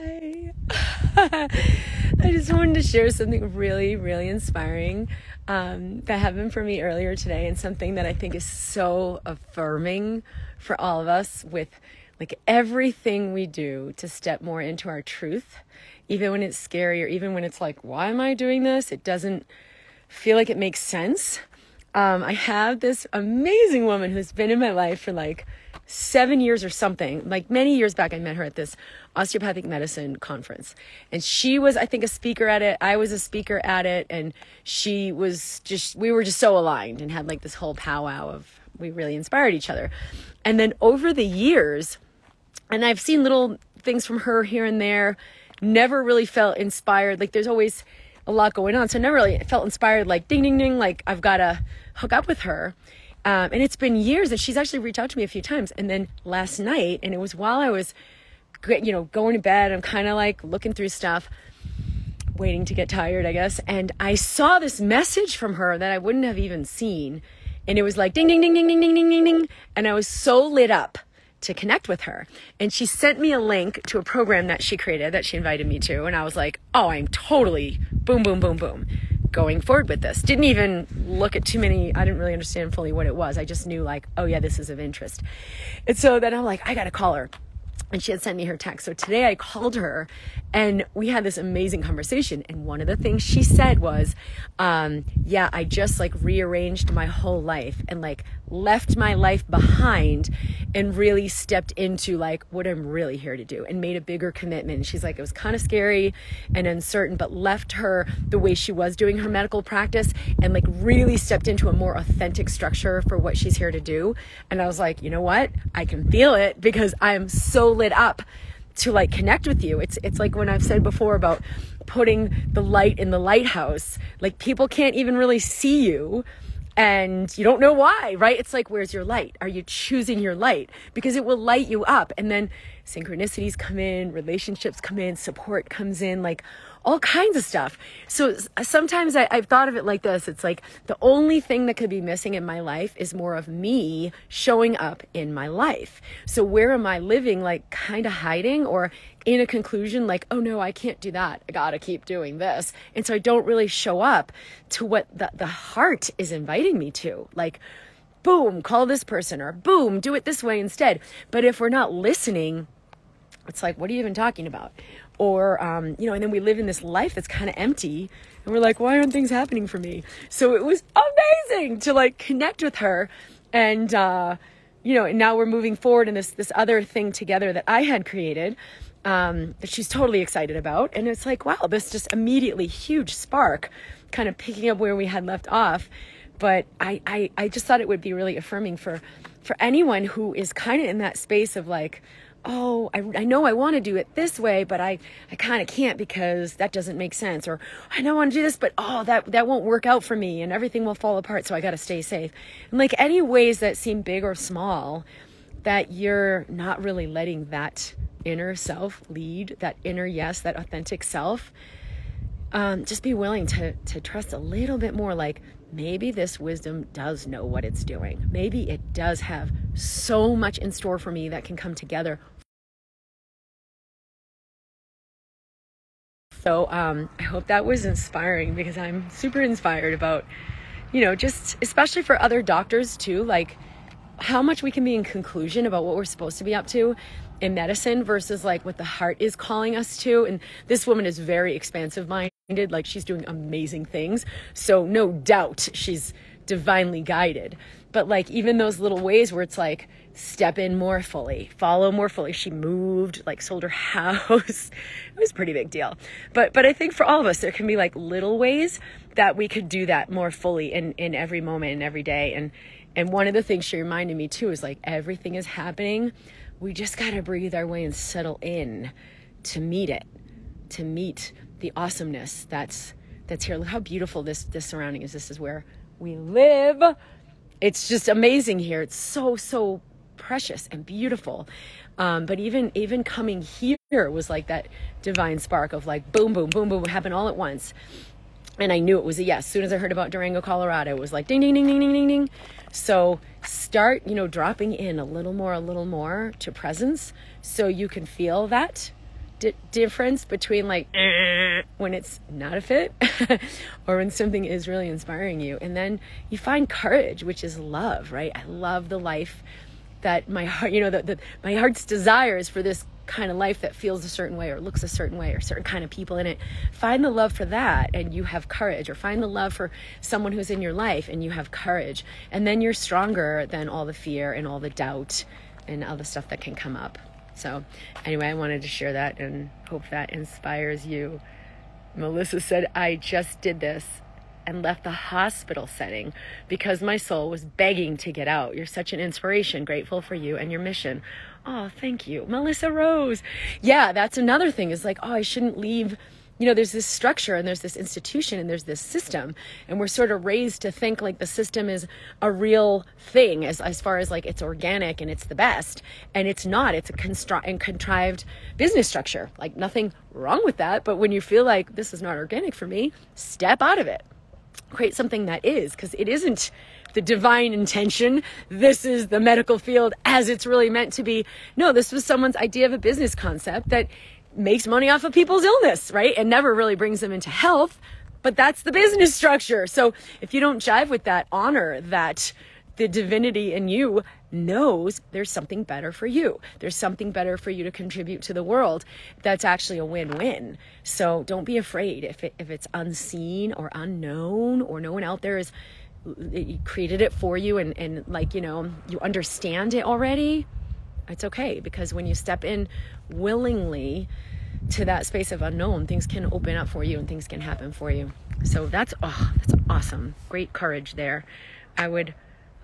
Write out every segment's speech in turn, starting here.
Hi. I just wanted to share something really, really inspiring um, that happened for me earlier today, and something that I think is so affirming for all of us with like everything we do to step more into our truth, even when it's scary or even when it's like, why am I doing this? It doesn't feel like it makes sense. Um, I have this amazing woman who's been in my life for like seven years or something. Like many years back, I met her at this osteopathic medicine conference. And she was, I think, a speaker at it. I was a speaker at it. And she was just, we were just so aligned and had like this whole powwow of, we really inspired each other. And then over the years, and I've seen little things from her here and there, never really felt inspired. Like there's always a lot going on. So I never really felt inspired, like ding, ding, ding, like I've got to hook up with her. Um, and it's been years that she's actually reached out to me a few times. And then last night, and it was while I was, you know, going to bed, I'm kind of like looking through stuff, waiting to get tired, I guess. And I saw this message from her that I wouldn't have even seen. And it was like ding, ding, ding, ding, ding, ding, ding, ding, ding. And I was so lit up to connect with her. And she sent me a link to a program that she created that she invited me to. And I was like, oh, I'm totally boom, boom, boom, boom going forward with this. Didn't even look at too many, I didn't really understand fully what it was. I just knew, like, oh, yeah, this is of interest. And so then I'm like, I got to call her and she had sent me her text. So today I called her and we had this amazing conversation. And one of the things she said was, um, Yeah, I just like rearranged my whole life and like left my life behind and really stepped into like what I'm really here to do and made a bigger commitment. She's like, It was kind of scary and uncertain, but left her the way she was doing her medical practice and like really stepped into a more authentic structure for what she's here to do. And I was like, You know what? I can feel it because I'm so lit up to like connect with you. It's it's like when I've said before about putting the light in the lighthouse. Like people can't even really see you and you don't know why, right? It's like where's your light? Are you choosing your light? Because it will light you up and then synchronicities come in, relationships come in, support comes in, like all kinds of stuff. So sometimes I, have thought of it like this it's like the only thing that could be missing in my life is more of me showing up in my life. So where am I living, like kind of hiding or in a conclusion, like, oh no, I can't do that. I gotta keep doing this. And so I don't really show up to what the, the heart is inviting me to. Like, boom, call this person or boom, do it this way instead. But if we're not listening, it's like, what are you even talking about? Or, um, you know, and then we live in this life that's kind of empty and we're like, why aren't things happening for me? So it was amazing to like connect with her and, uh, you know, and now we're moving forward in this, this other thing together that I had created, um, that she's totally excited about. And it's like, wow, this just immediately huge spark kind of picking up where we had left off. But I, I, I just thought it would be really affirming for, for anyone who is kind of in that space of like, oh, I, I know I want to do it this way, but I, I kind of can't because that doesn't make sense. Or I know I want to do this, but oh, that, that won't work out for me and everything will fall apart. So I got to stay safe. And like any ways that seem big or small, that you're not really letting that inner self lead, that inner yes, that authentic self. Um, just be willing to to trust a little bit more. Like maybe this wisdom does know what it's doing. Maybe it does have so much in store for me that can come together. So um, I hope that was inspiring because I'm super inspired about, you know, just especially for other doctors too, like how much we can be in conclusion about what we're supposed to be up to in medicine versus like what the heart is calling us to. And this woman is very expansive minded, like she's doing amazing things. So no doubt she's divinely guided. But like even those little ways where it's like, step in more fully, follow more fully. She moved, like sold her house. it was a pretty big deal. But but I think for all of us there can be like little ways that we could do that more fully in in every moment and every day. And and one of the things she reminded me too is like everything is happening. We just got to breathe our way and settle in to meet it, to meet the awesomeness that's that's here. Look how beautiful this this surrounding is. This is where we live. It's just amazing here. It's so so precious and beautiful. Um, but even even coming here was like that divine spark of like boom, boom, boom, boom, happen all at once. And I knew it was a yes. As soon as I heard about Durango, Colorado, it was like ding, ding, ding, ding, ding, ding, ding. So start, you know, dropping in a little more, a little more to presence so you can feel that di- difference between like eh. when it's not a fit or when something is really inspiring you. And then you find courage, which is love, right? I love the life that my heart, you know, that my heart's desires for this kind of life that feels a certain way or looks a certain way or certain kind of people in it find the love for that and you have courage or find the love for someone who's in your life and you have courage and then you're stronger than all the fear and all the doubt and all the stuff that can come up so anyway i wanted to share that and hope that inspires you melissa said i just did this and left the hospital setting because my soul was begging to get out. You're such an inspiration. Grateful for you and your mission. Oh, thank you. Melissa Rose. Yeah, that's another thing is like, oh, I shouldn't leave. You know, there's this structure and there's this institution and there's this system. And we're sort of raised to think like the system is a real thing as, as far as like it's organic and it's the best. And it's not. It's a constru- and contrived business structure. Like nothing wrong with that. But when you feel like this is not organic for me, step out of it create something that is because it isn't the divine intention. This is the medical field as it's really meant to be. No, this was someone's idea of a business concept that makes money off of people's illness, right? And never really brings them into health. But that's the business structure. So if you don't jive with that, honor that the divinity in you knows there's something better for you. There's something better for you to contribute to the world that's actually a win-win. So don't be afraid if it, if it's unseen or unknown or no one out there is created it for you and, and like, you know, you understand it already. It's okay because when you step in willingly to that space of unknown, things can open up for you and things can happen for you. So that's oh, that's awesome. Great courage there. I would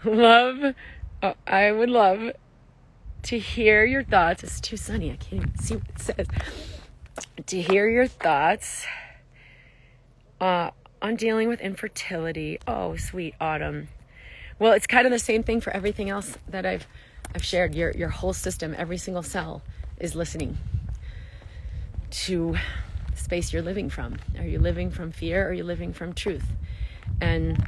love, oh, I would love to hear your thoughts. It's too sunny. I can't even see what it says. To hear your thoughts uh, on dealing with infertility. Oh, sweet autumn. Well, it's kind of the same thing for everything else that I've I've shared. Your your whole system, every single cell, is listening to the space you're living from. Are you living from fear or are you living from truth? And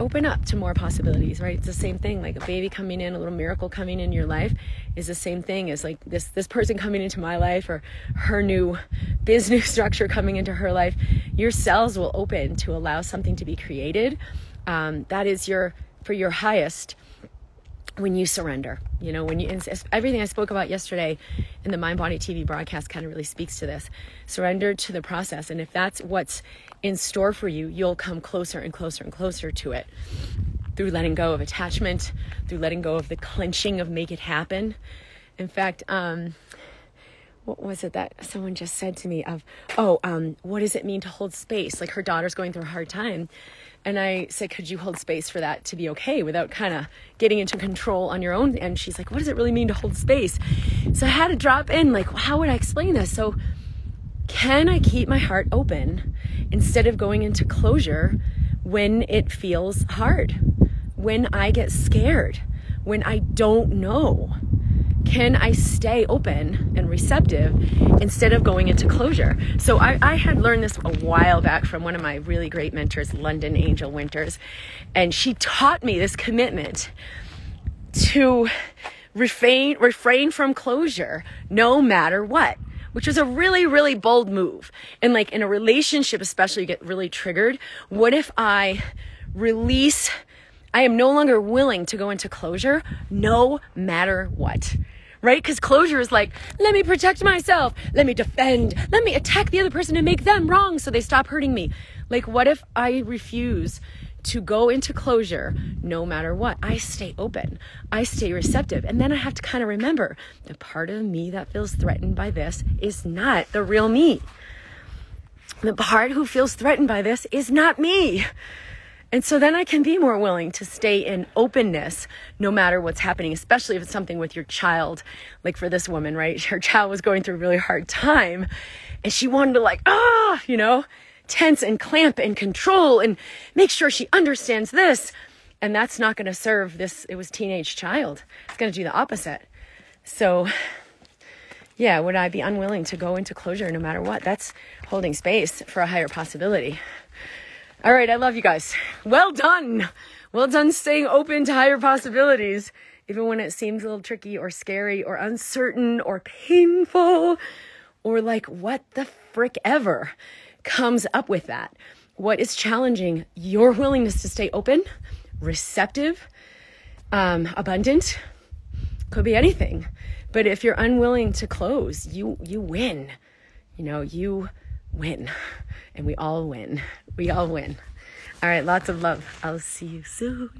open up to more possibilities, right? It's the same thing. Like a baby coming in, a little miracle coming in your life is the same thing as like this this person coming into my life or her new business structure coming into her life. Your cells will open to allow something to be created. Um, that is your for your highest when you surrender you know when you everything i spoke about yesterday in the mind body tv broadcast kind of really speaks to this. Surrender to the process and if that's what's in store for you you'll come closer and closer and closer to it. Through letting go of attachment through letting go of the clenching of make it happen. In fact um what was it that someone just said to me of oh um what does it mean to hold space like her daughter's going through a hard time and I said, Could you hold space for that to be okay without kind of getting into control on your own? And she's like, What does it really mean to hold space? So I had to drop in, like, How would I explain this? So, can I keep my heart open instead of going into closure when it feels hard? When I get scared? When I don't know? Can I stay open and receptive instead of going into closure? So I, I, had learned this a while back from one of my really great mentors, London Angel Winters, and she taught me this commitment to refrain refrain from closure no matter what which was a really really bold move. And like in a relationship especially you get really triggered. What if i release I am no longer willing to go into closure no matter what right? Because closure is like, let me protect myself, let me defend, let me attack the other person and make them wrong so they stop hurting me. Like, what if I refuse to go into closure no matter what? I stay open, I stay receptive. And then I have to kind of remember the part of me that feels threatened by this is not the real me. The part who feels threatened by this is not me. And so then I can be more willing to stay in openness no matter what's happening, especially if it's something with your child. Like for this woman, right? Her child was going through a really hard time and she wanted to like, ah, you know, tense and clamp and control and make sure she understands this. And that's not going to serve this, it was teenage child. It's going to do the opposite. So yeah, would I be unwilling to go into closure no matter what? That's holding space for a higher possibility. All right, I love you guys. Well done. Well done staying open to higher possibilities, even when it seems a little tricky or scary or uncertain or painful or like what the frick ever comes up with that. What is challenging your willingness to stay open, receptive, um, abundant, could be anything. But if you're unwilling to close, you you win. You know, you win. And we all win. We all win. All right, lots of love. I'll see you soon.